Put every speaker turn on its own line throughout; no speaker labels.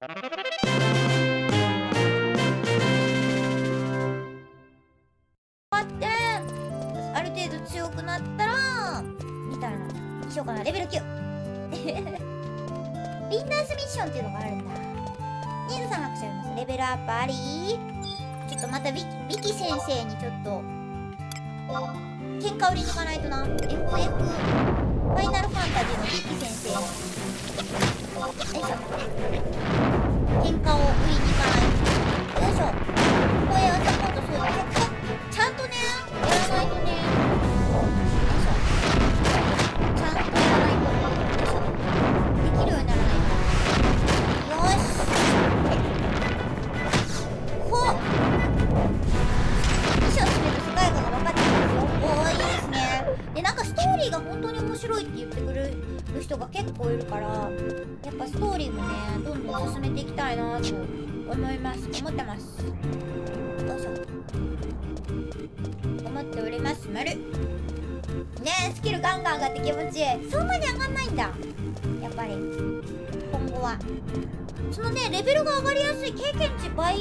ってある程度強くなったらみたいなにしようかなレベル9 ビンダースミッションっていうのがあるんだ。ニーヌさん拍手あります。レベルアップあり。ちょっとまたビキビキ先生にちょっと喧嘩売りに行かないとな。FF ファイナルファンタジーのビキ先生。にいしょ喧嘩を売りに行かない。よいしょ。こういうサポート人が結構いるからやっぱストーリーもねどんどん進めていきたいなと思います。思ってます。よいしょ思っております。丸ねえスキルガンガン上がって気持ちいい。そんなに上がんないんだ。やっぱり。今後は。そのねレベルが上がりやすい経験値倍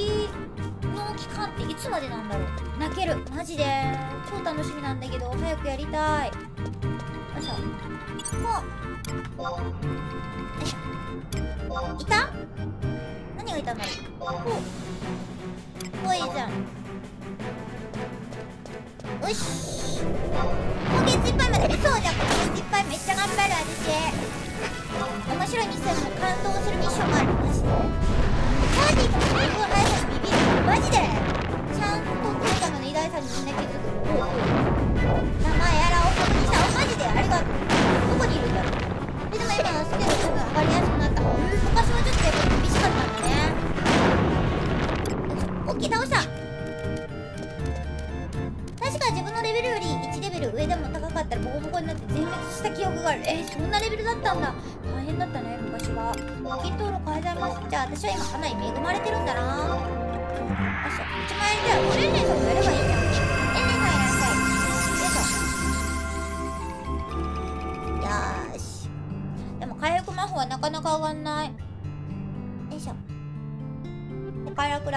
の期間っていつまでなんだろう。泣ける。マジで。超楽しみなんだけど早くやりたい。よいしょ。ほうよいしょ。いた？何がいたんだろうほうポイズンよし今月いっぱいまで。そうじゃん。今月いっぱいめっちゃ頑張る私面白いミッションも感動するミッションもありますパーティーとかレゴライフにビビる。マジで。ちゃんと神様の偉大さにみんな気づく。おうお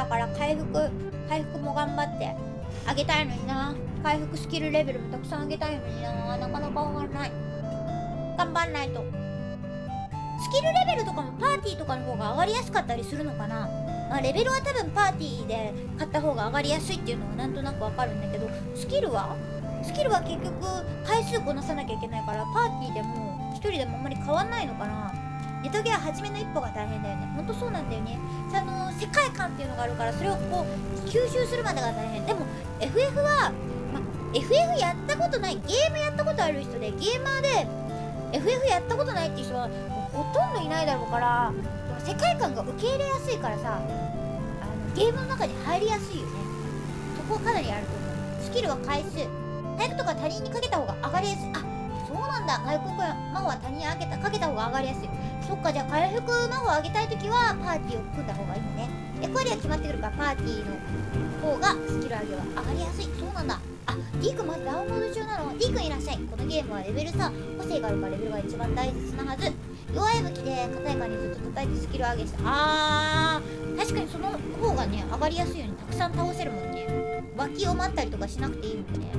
だから回復回復も頑張ってあげたいのにな。回復スキルレベルもたくさんあげたいのにな。なかなか上がらない。頑張んないと。スキルレベルとかもパーティーとかの方が上がりやすかったりするのかな、まあ、レベルは多分パーティーで買った方が上がりやすいっていうのはなんとなくわかるんだけどスキルは？スキルは結局回数こなさなきゃいけないからパーティーでも1人でもあんまり変わんないのかな。ネトゲは初めの一歩が大変だよねほん。とそうなん。だよねあの世界観っていうのがあるからそれをこう吸収するまでが大変でも FF は、ま、FF やったことないゲームやったことある人でゲーマーで FF やったことないっていう人はほとんどいないだろうから世界観が受け入れやすいからさあのゲームの中に入りやすいよね。そこはかなりあると思う。スキルは回数。回復とか他人にかけた方が上がりやすい。あそうなんだ。回復魔法は他人にあげたかけた方が上がりやすい。そっかじゃあ回復魔法を上げたい時はパーティーを組んだ方がいいね。役割は決まってくるからパーティーの方がスキル上げは上がりやすい。そうなんだ。あ D 君まだダウンロード中なの。D 君いらっしゃい。このゲームはレベル差個性があるからレベルが一番大切なはず。弱い武器で硬い感にずっと叩いてスキル上げしてあー確かにその方がね上がりやすいようにたくさん倒せるもんね。脇を待ったりとかしなくていいもんね。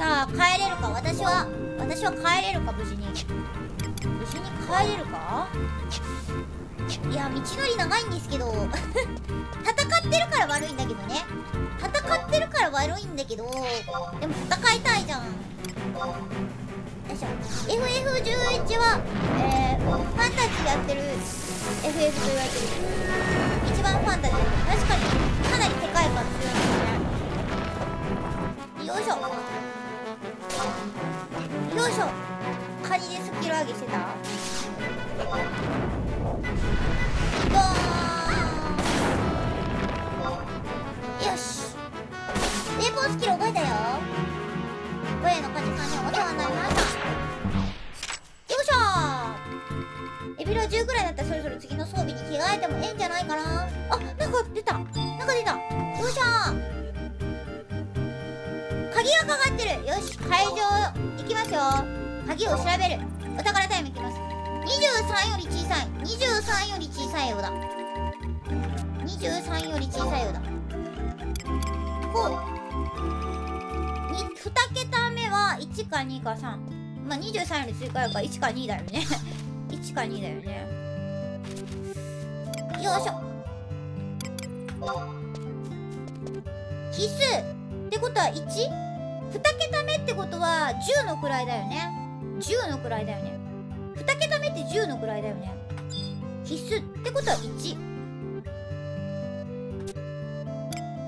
さあ帰れるか？私は私は帰れるか？無事に。無事に帰れるか？いや道のり長いんですけど。戦ってるから悪いんだけどね。戦ってるから悪いんだけど。でも戦いたいじゃん。よいしょ。FF11 は、えー、ファンタジーやってる。FF と言われてる一番ファンタジー。確かにかなり世界観強いんですね。よいしょ。よいしょ。カニでスキル上げしてた？ドー。ンよし。冷房スキル覚えたよ。声のカジさんにお世話になりましたよいしょ。レベルは10ぐらいになったらそろそろ次の装備に着替えてもええんじゃないかな。あなんか出た。なんか出た。よいしょ。鍵がかかってる。よし会場行きますよ。鍵を調べる。お宝タイムいきます。23より小さい。23より小さいようだ。23より小さいようだ。こう。2桁目は1か2か3まあ23より追加やから1か2だよね。1か2だよね。よいしょ。奇数。ってことは 1? 2桁目ってことは10の位だよね。10の位だよね。2桁目って10の位だよね。奇数ってことは1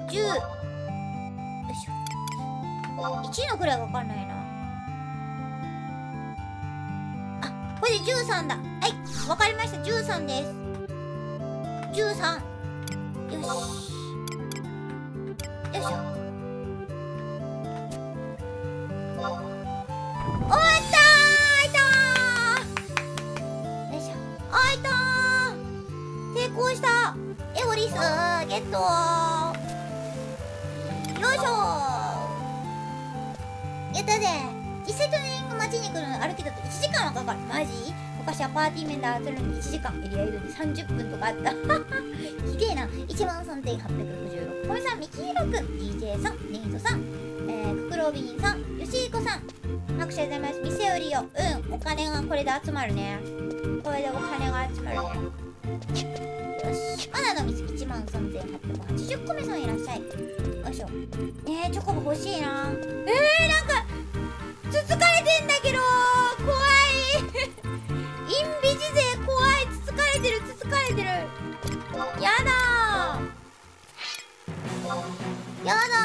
10よいしょ。1の位が分かんないな。あこれで13だ。はいわかりました。13です。13よし。ゲットよいしょ。やったぜ。実際トレーニング街に来るの歩きだと1時間はかかる。マジ？昔はパーティー面で集めるのに1時間エリア移動で30分とかあった。ひでえな。1万3866小見さんみきひろくん DJ さんネイトさんえー、ククロビンさんよしいこさん。拍手ありがとうございます。店売りよ。うん。お金がこれで集まるね。これでお金が集まる。ねよしまだのみつ1万3880個目さんいらっしゃい。よいしょ。えー、チョコボ欲しいな。えー、なんかつつかれてんだけど。怖い。インビジ勢怖い。つつかれてるつつかれてる。やだやだ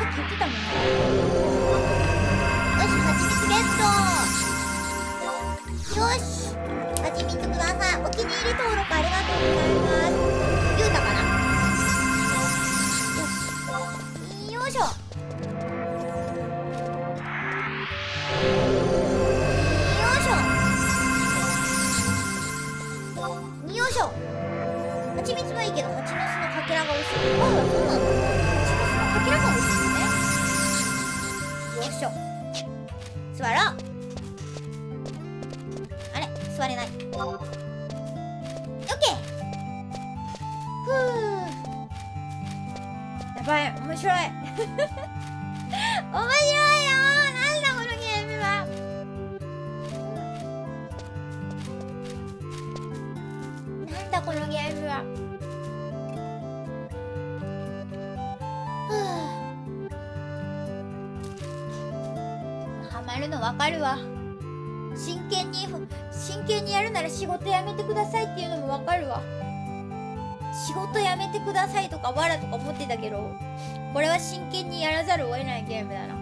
さっき言ってたもんねしょ座ろう。あれ？座れない。オッケーふう。やばい。面白い。仕事辞めてくださいっていうのもわかるわ。仕事辞めてくださいとかわらとか思ってたけどこれは真剣にやらざるを得ないゲームだな。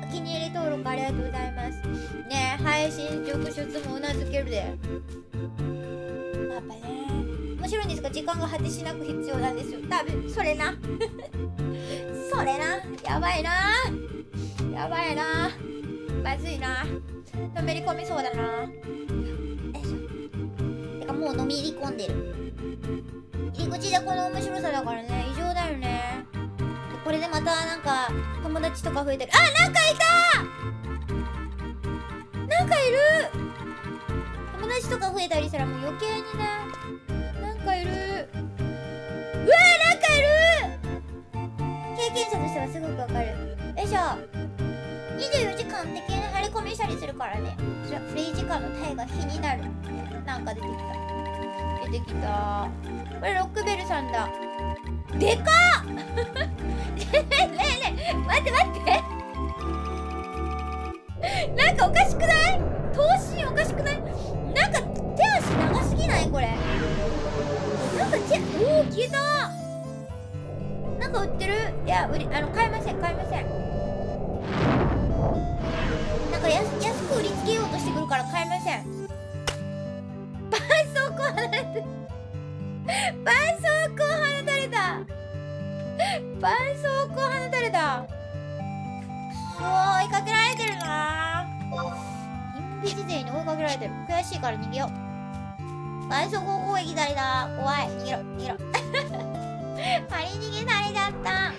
お気に入り登録ありがとうございます。ねえ配信直出もうなずけるで。やっぱね。面白いんですが時間が果てしなく必要なんですよ。多分それな。それな。やばいな。やばいな。まずいな。のめり込みそうだな。ものめり込んでる。入り口でこの面白さだからね異常だよね。これでまたなんか友達とか増えてる。あなんかいた！なんかいる！友達とか増えたりしたらもう余計にねなんかいる。うわなんかいる！経験者としてはすごくわかる。よいしょ。24時間的に張り込みしたりするからね。それフリー時間のタイが日になる。なんか出てきた。出てきた。これロックベルさんだ。でかっ！ねえねえねえ待って待って。なんかおかしくない？頭身おかしくない？なんか手足長すぎない？これ。なんか手おお消えたなんか売ってる？いや売りあの買えません買えません。か安安く売りつけようとしてくるから買えません。絆創膏離れて絆創膏放たれた。絆創膏放たれた。くそ追いかけられてるな。インビジ勢に追いかけられてる。悔しいから逃げよう。絆創膏攻撃だりだ。怖い。逃げろ。逃げろ。張り逃げされちゃった。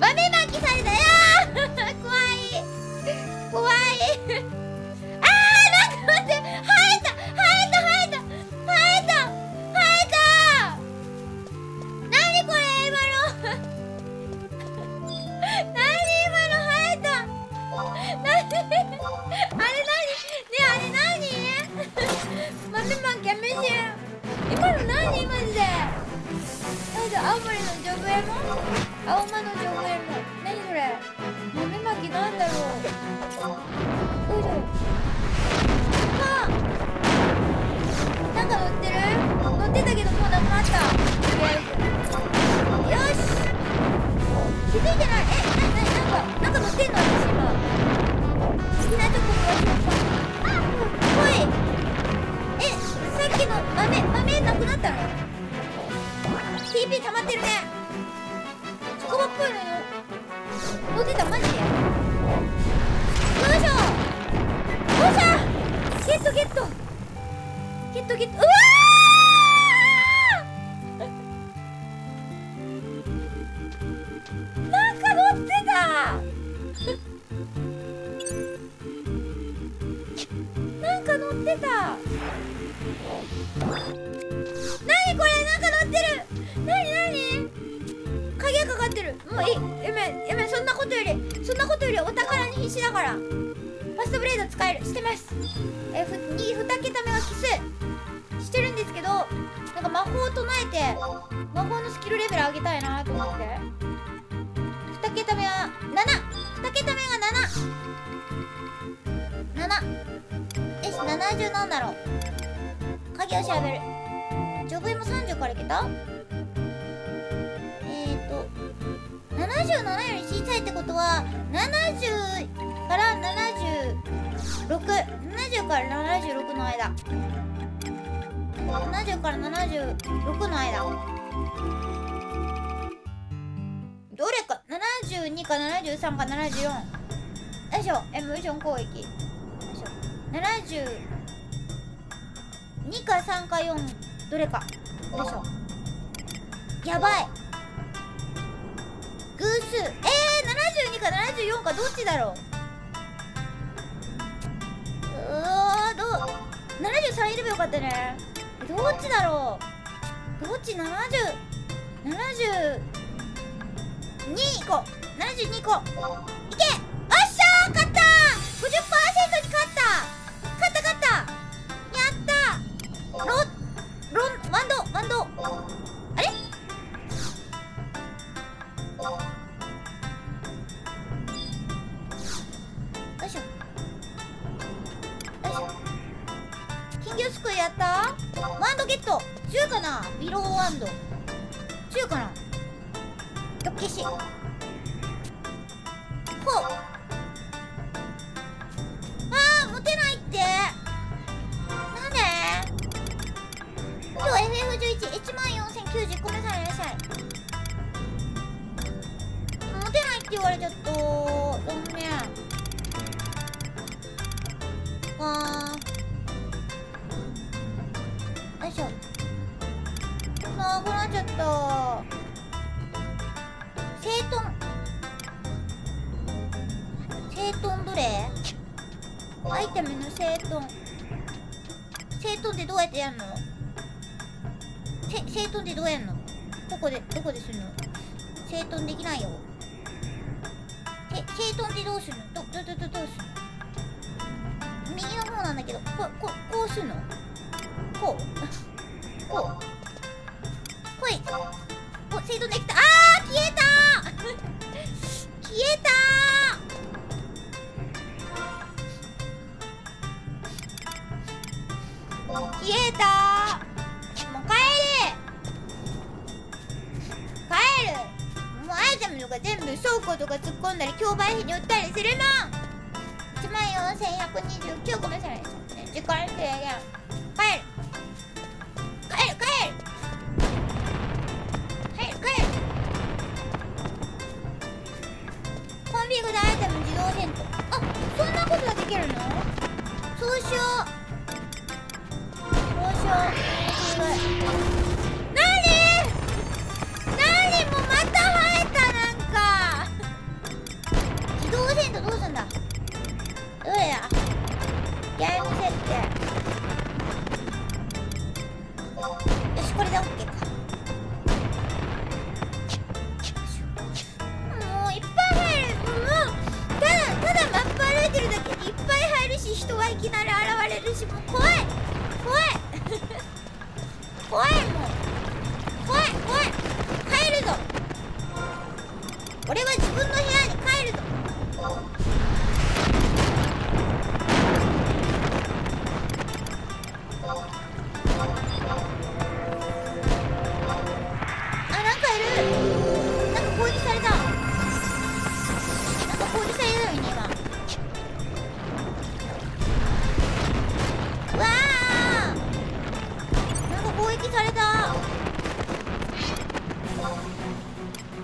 豆まきされたよ。ー 怖い怖いあーなんか待って生えた。生えた。生えた。生えた。生えた。何これ今の何今の生えた。何あれ何ねあれ何豆まきやめて今の何マジで青森のジョブエモ青間のジョブエモってたけどもうなくなったとりあえずよし気づいてないえなななんかなんか乗ってんの私今好きなところはあおいえさっきの豆豆なくなったの TP 溜まってるねチョコバっぽいのよ乗ってたマジでよいしょ!よっしゃゲットゲットゲットゲットうわってた。これなんか乗ってる。何何？な鍵かかってる。もういい。やめやめそんなことよりそんなことよりお宝に必死だから。ファストブレード使える。してます。えふに2桁目はキス。してるんですけどなんか魔法を唱えて魔法のスキルレベル上げたいなと思って。2桁目は72桁目が7 7 30なんだろう。鍵を調べる。ジョブイも30からいけた？えっ、ー、と77より小さいってことは70から7670から76の間。70から76の間。どれか。72か73か74よいしょ。エモーション攻撃。よいしょ。76 2か3か4どれか。よいしょやばい。偶数。えー、72か74か。どっちだろう。うわーどう？73入ればよかったね。どっちだろう。どっち？70 72個。72個。ワンドゲット。10かな。ビローワンド。10かな。よっけし。ほう。あー持てないって。なんで？今日 FF111 万4090ごめんなさいいらっしゃい。持てないって言われちゃった。ごめんわー。ちょっと。整頓。整頓どれ？アイテムの整頓。整頓ってどうやってやるの？整頓ってどうやるの？どこでどこでするの？整頓できないよ。整頓ってどうするの？どどどどどうするの？右の方なんだけどこここうするの？こう？こう。ほい。お制度できた。あー 消えた。消えた。消えた。もう帰れ。帰る。もうアイテムとか全部倉庫とか突っ込んだり競売費に売ったりするもん。1万4129個もされちゃって時間制限。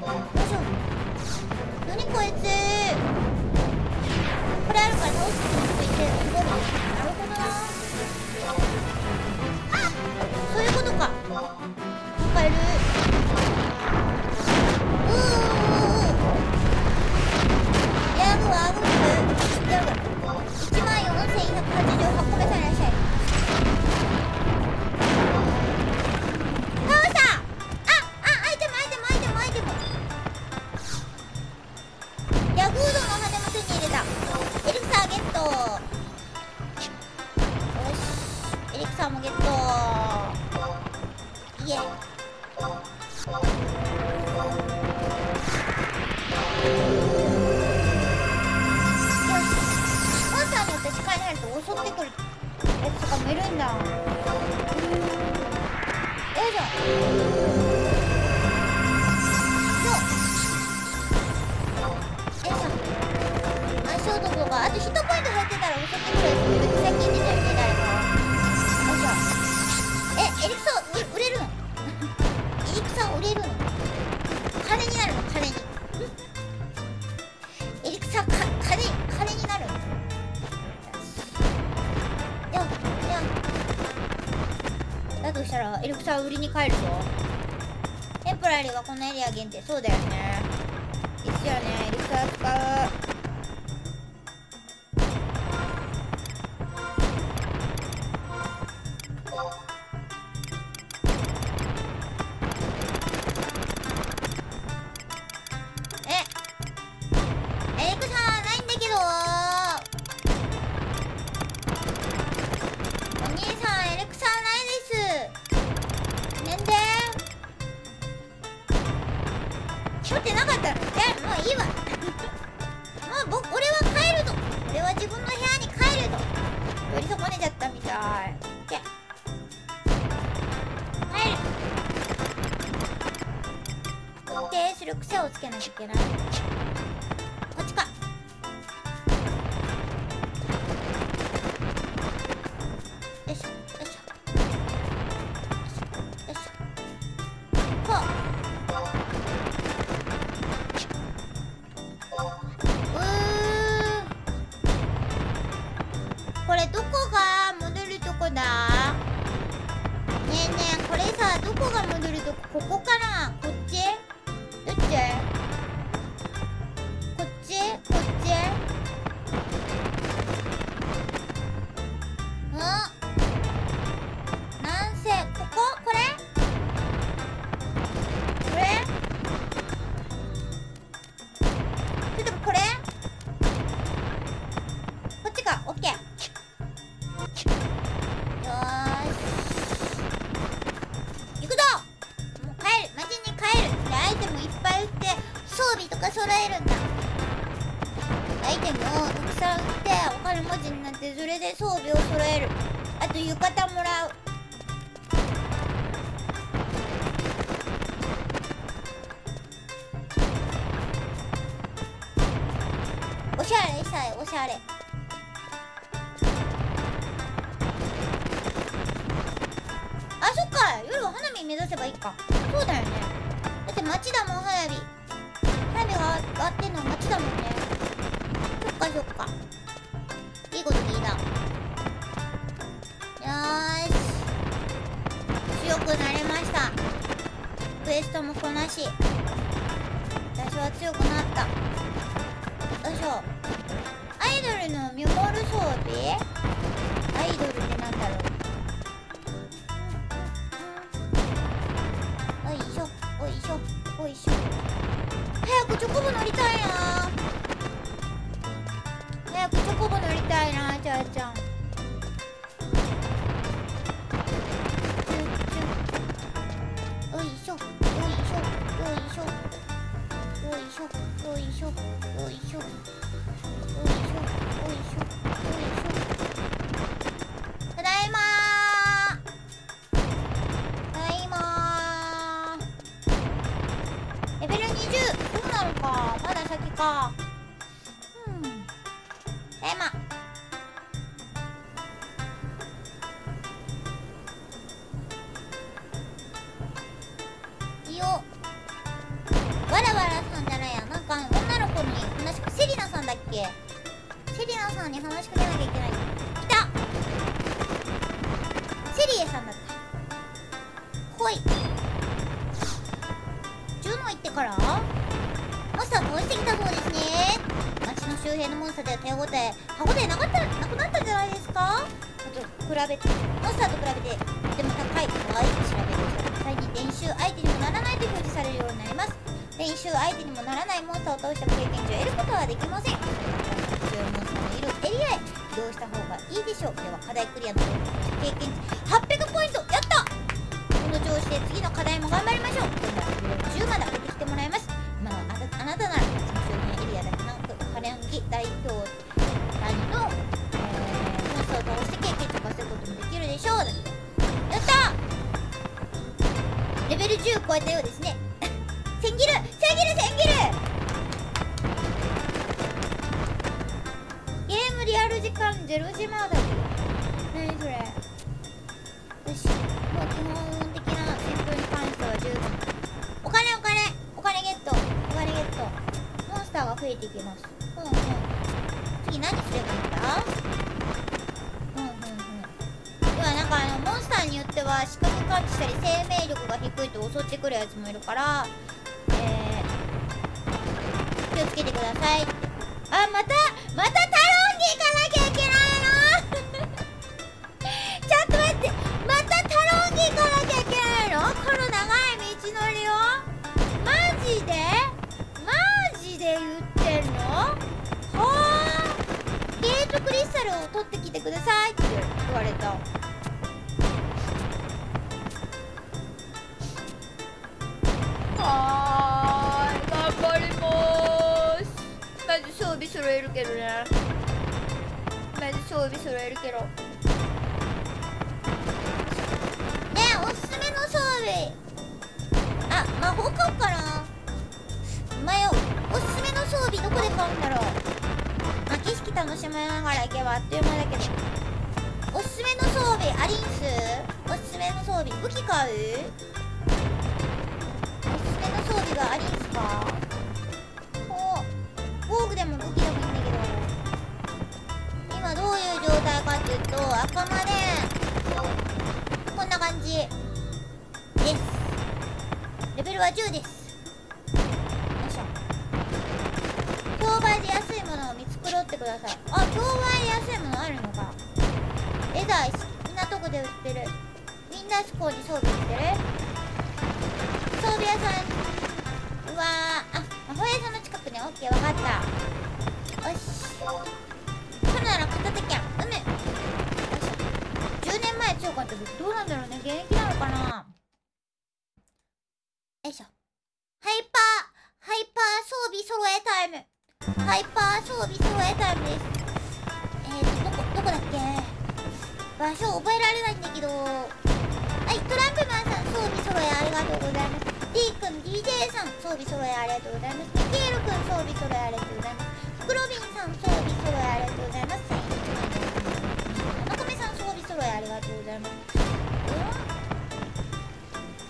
Those are Bye. このエリア限定。そうだよね。いいわ。もう僕俺は帰るぞ。俺は自分の部屋に帰るぞ。取り損ねちゃったみたい帰る運定する癖をつけなきゃいけない。が上がってんのは街だもんね。そっかそっか。いいこと聞いた。よし。強くなれました。クエストもこなし。私は強くなった。よいしょ。アイドルのミモル装備アイドルってなんだろう。啊。がいいでしょうでは課題クリアの経験値800ポイントやったこの調子で次の課題も頑張りましょう。今度はレベル10まで上げてきてもらいます今のあなあなたならその周辺エリアだけなくカレンギ代表団の、えー、モンスターを倒して経験値を稼ぐこともできるでしょうやったレベル10超えたようですね千切る千切る千切るリアル時間0時まで何それよしもう基本的な戦闘に関しては十分お金お金お金ゲットお金ゲットモンスターが増えていきますうんうん次何すればいいんだうんうんうんではなんかあのモンスターによっては視覚感知したり生命力が低いと襲ってくるやつもいるからえー、気をつけてくださいあまたください。って言われた。はーい頑張ります。まず装備揃えるけどね。まず装備揃えるけど。ねえおすすめの装備。あ魔法買おうかな迷うおすすめの装備どこで買うんだろう。楽しみながら行けばあっという間だけどおすすめの装備アリンスおすすめの装備武器買うおすすめの装備がアリンスか？お防具でも武器でもいいんだけど。今どういう状態かっていうと赤まで。こんな感じ。ですレベルは10です。ださい。あ競売で安いものあるのか。レザー港区で売ってる。ウィンダースコーに装備売ってる？装備屋さんうわーあ魔法屋さんの近くね。オッケーわかった。よし。それなら片手剣うむよし10年前強かったけどどうなんだろうね。現役なのかな。D 君 DJ さん装備揃えありがとうございます。ミケール君装備揃えありがとうございます。フクロビンさん装備揃えありがとうございます。1000円7個目さん装備揃えありがとうございます。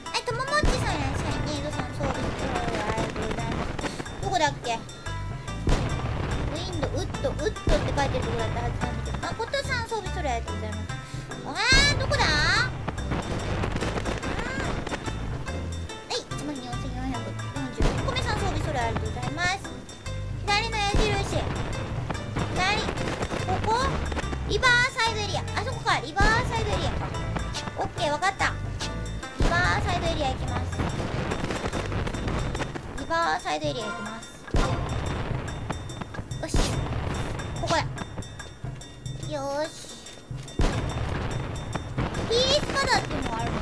はいとももっちさんいらっしゃいネイドさん装備揃えありがとうございます。どこだっけ？ウィンドウッドウッドって書いてるとこだったはずなんだけど。あコトさん装備揃えありがとうございます。あーどこだ？イドエリア行きます。よし。ここだよーし PS カダってのがある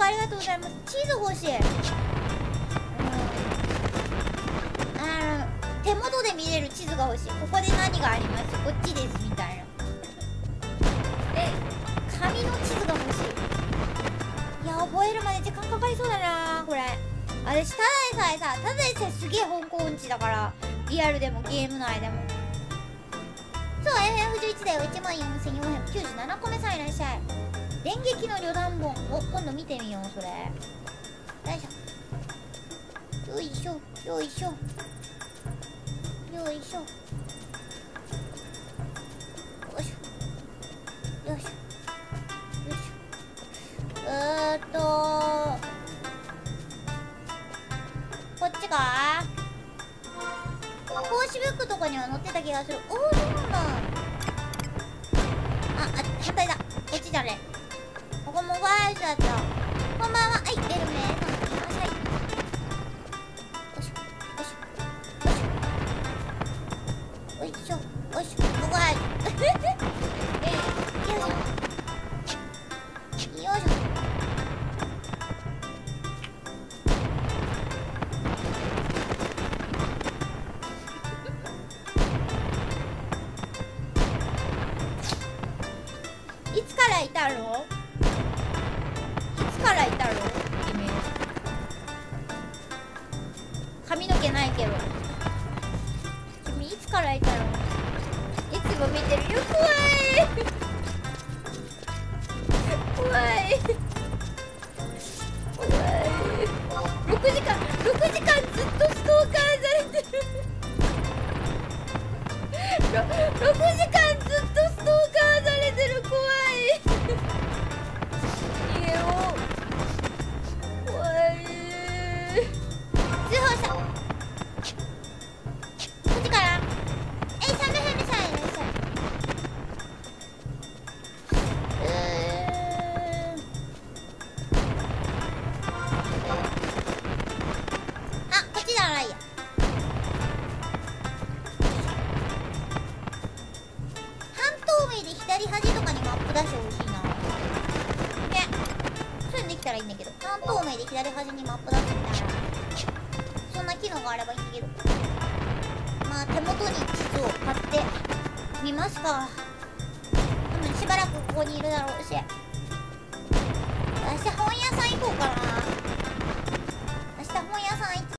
ありがとうございます。地図欲しい。うんあの手元で見れる地図が欲しい。ここで何があります？こっちです。みたいなえ紙の地図が欲しい。いや覚えるまで時間かかりそうだな。これ。私ただでさえさただでさえすげえ香港音痴だからリアルでもゲーム内でも。そう FF11 だよ。1万4497個目さんいらっしゃい。電撃の旅団本を今度見てみようそれ。よいしょ。よいしょ。よいしょ。よいしょ。よいしょ。よいしょ。よいしょ。えーっとこっちか？講師ブックとかには載ってた気がする。おおそうなんだ。ああ反対だ。こっちだねここモバイルだったこんばんは。はいベルメさんい。らっしゃいよいしょ。よいしょ。よいしょ。よいしょ。ここはいよいしょ。ろ6時間ずっとストーカーされてる。怖い。逃げ